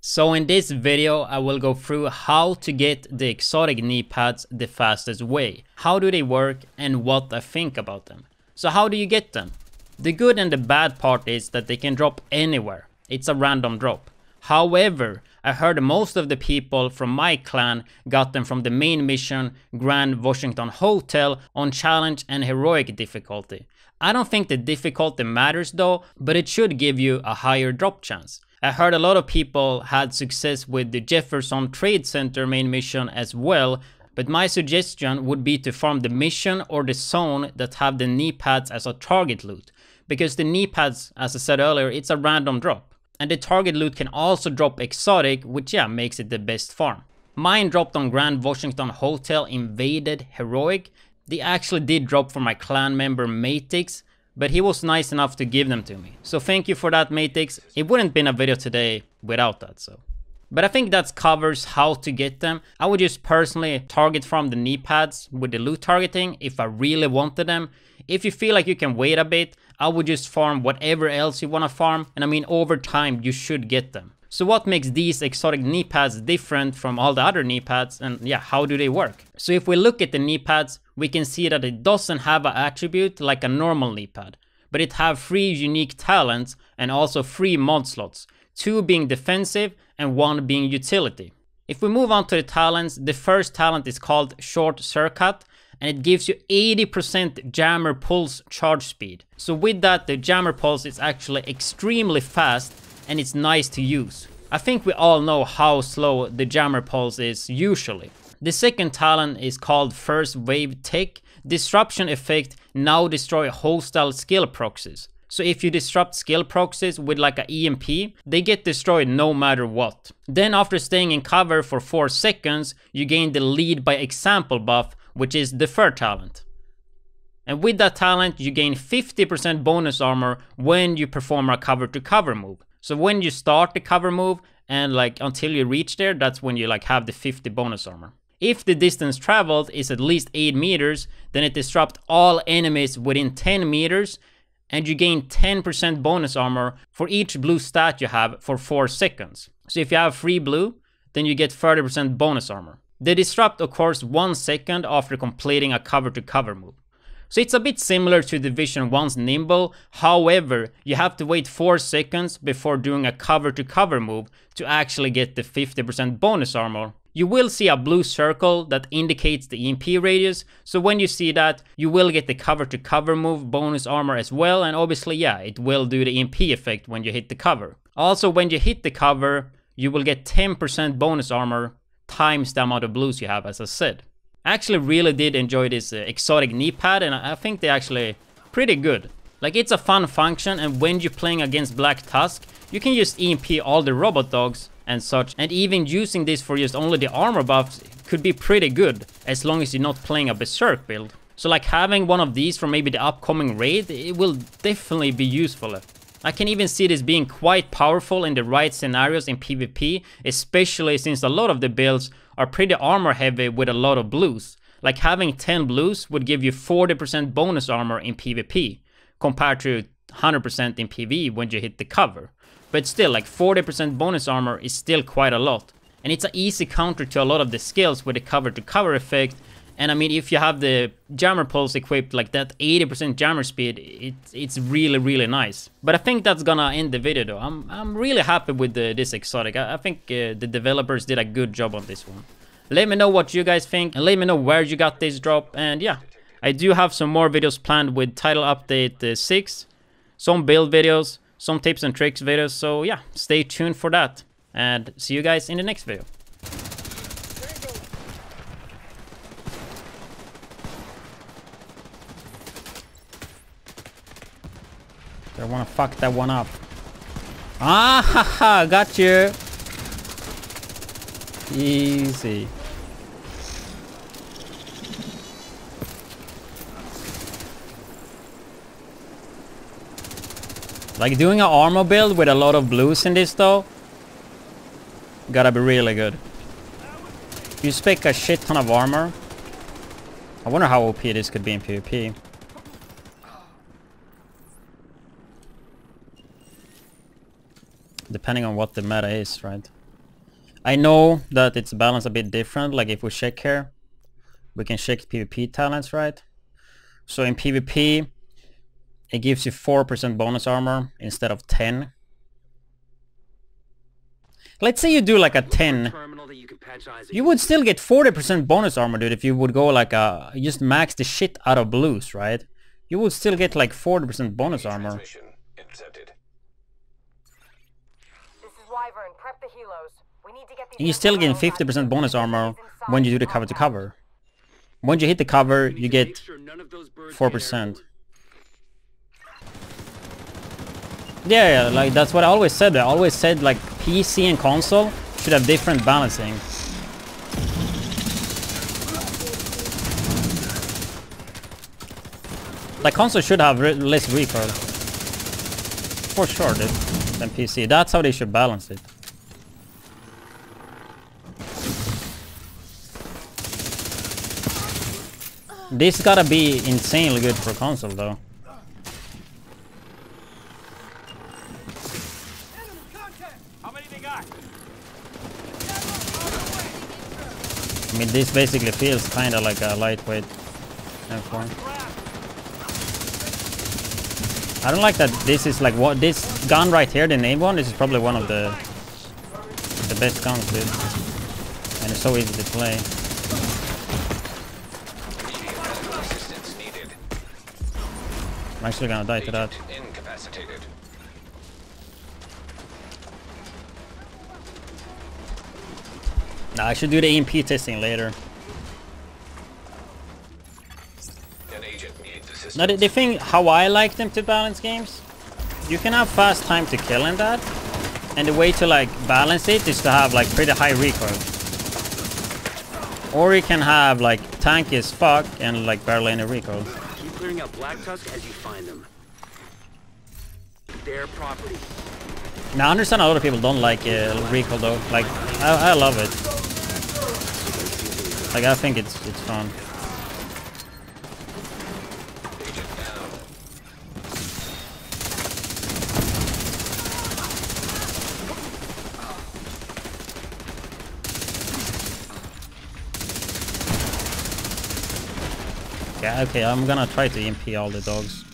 So in this video I will go through how to get the exotic knee pads the fastest way. How do they work and what I think about them. So how do you get them? The good and the bad part is that they can drop anywhere. It's a random drop. However, I heard most of the people from my clan got them from the main mission Grand Washington Hotel on challenge and heroic difficulty. I don't think the difficulty matters though, but it should give you a higher drop chance. I heard a lot of people had success with the Jefferson Trade Center main mission as well, but my suggestion would be to farm the mission or the zone that have the knee pads as a target loot. Because the knee pads, as I said earlier, it's a random drop. And the target loot can also drop exotic, which yeah, makes it the best farm. Mine dropped on Grand Washington Hotel Invaded Heroic. They actually did drop for my clan member Matix, but he was nice enough to give them to me. So thank you for that Matix. It wouldn't been a video today without that, so. But I think that covers how to get them. I would just personally target from the knee pads with the loot targeting if I really wanted them. If you feel like you can wait a bit, I would just farm whatever else you want to farm. And I mean, over time, you should get them. So what makes these exotic knee pads different from all the other knee pads and yeah, how do they work? So if we look at the knee pads, we can see that it doesn't have an attribute like a normal knee pad, but it have three unique talents and also three mod slots, two being defensive and one being utility. If we move on to the talents, the first talent is called Short Circuit and it gives you 80% jammer pulse charge speed. So with that, the jammer pulse is actually extremely fast and it's nice to use. I think we all know how slow the jammer pulse is usually. The second talent is called First Wave Tech. Disruption effect now destroy hostile skill proxies. So if you disrupt skill proxies with like a EMP, they get destroyed no matter what. Then after staying in cover for 4 seconds, you gain the lead by example buff, which is the third talent. And with that talent, you gain 50% bonus armor when you perform a cover to cover move. So when you start the cover move and like until you reach there, that's when you like have the 50 bonus armor. If the distance traveled is at least 8 meters, then it disrupts all enemies within 10 meters and you gain 10% bonus armor for each blue stat you have for 4 seconds. So if you have 3 blue, then you get 30% bonus armor. The disrupt occurs 1 second after completing a cover to cover move. So it's a bit similar to Division 1's Nimble, however, you have to wait 4 seconds before doing a cover to cover move to actually get the 50% bonus armor. You will see a blue circle that indicates the EMP radius, so when you see that, you will get the cover to cover move bonus armor as well, and obviously yeah, it will do the EMP effect when you hit the cover. Also, when you hit the cover, you will get 10% bonus armor times the amount of blues you have, as I said. I actually really did enjoy this uh, exotic knee pad and I think they're actually pretty good. Like it's a fun function and when you're playing against Black Tusk, you can just EMP all the robot dogs and such. And even using this for just only the armor buffs could be pretty good as long as you're not playing a Berserk build. So like having one of these for maybe the upcoming raid, it will definitely be useful. I can even see this being quite powerful in the right scenarios in PvP, especially since a lot of the builds are pretty armor heavy with a lot of blues. Like having 10 blues would give you 40% bonus armor in PvP, compared to 100% in PvE when you hit the cover. But still, like 40% bonus armor is still quite a lot. And it's an easy counter to a lot of the skills with the cover to cover effect. And I mean, if you have the jammer pulse equipped like that 80% jammer speed, it, it's really, really nice. But I think that's gonna end the video though. I'm, I'm really happy with the, this exotic. I, I think uh, the developers did a good job on this one. Let me know what you guys think and let me know where you got this drop. And yeah, I do have some more videos planned with title update uh, 6, some build videos, some tips and tricks videos. So yeah, stay tuned for that. And see you guys in the next video. I wanna fuck that one up. Ah ha ha, got you. Easy. Like doing an armor build with a lot of blues in this though, gotta be really good. You spec a shit ton of armor. I wonder how OP this could be in PvP. Depending on what the meta is, right? I know that it's balanced a bit different. Like if we check here, we can check PvP talents, right? So in PvP, it gives you 4% bonus armor instead of 10. Let's say you do like a 10. You would still get 40% bonus armor, dude, if you would go like uh, a... Just max the shit out of blues, right? You would still get like 40% bonus armor. You still get 50% bonus armor when you do the cover to cover. Once you hit the cover, you get 4%. Yeah, yeah, like that's what I always said. I always said like PC and console should have different balancing. Like console should have re less recoil. For sure, dude, than PC. That's how they should balance it. This gotta be insanely good for console though. I mean, this basically feels kind of like a lightweight M4. I don't like that this is like what this gun right here, the name one, this is probably one of the the best guns, dude. And it's so easy to play. I'm actually gonna die to that. Nah, I should do the EMP testing later. Now the, the thing, how I like them to balance games, you can have fast time to kill in that, and the way to like balance it is to have like pretty high recoil. Or you can have like tanky as fuck and like barely any recoil clearing out Black Tusk as you find them. Their property. Now I understand a lot of people don't like uh, recoil though. Like I, I love it. Like I think it's it's fun. Yeah, okay, I'm gonna try to EMP all the dogs.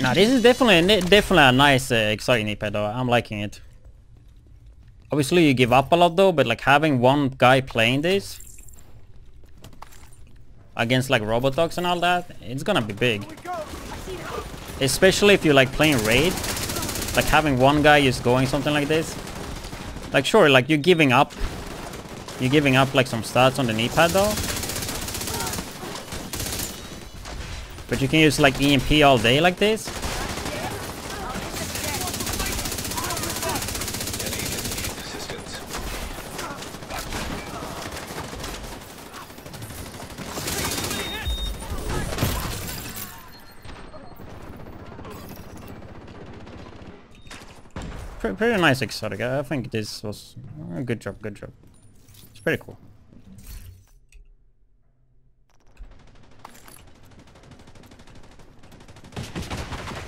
Now this is definitely definitely a nice uh, exciting EP though. I'm liking it. Obviously you give up a lot though, but like having one guy playing this against like robot dogs and all that, it's gonna be big. Especially if you're like playing raid, like having one guy just going something like this. Like sure, like you're giving up, you're giving up like some stats on the knee pad though. But you can use like EMP all day like this. Pretty nice exotic. I think this was a good job, good job. It's pretty cool.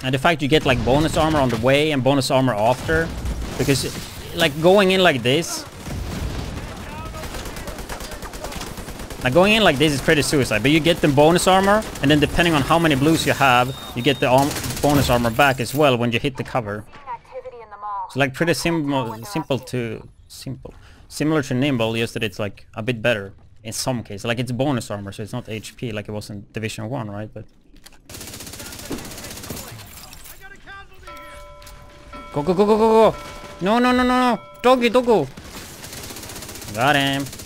And the fact you get like bonus armor on the way and bonus armor after. Because like going in like this. Like going in like this is pretty suicide. But you get the bonus armor. And then depending on how many blues you have. You get the bonus armor back as well when you hit the cover. It's like pretty oh simple, simple to simple, similar to Nimble, just that it's like a bit better in some cases. Like it's bonus armor, so it's not HP like it was in Division One, right? But go go go go go go! No no no no no! Doggy doggo! Got him.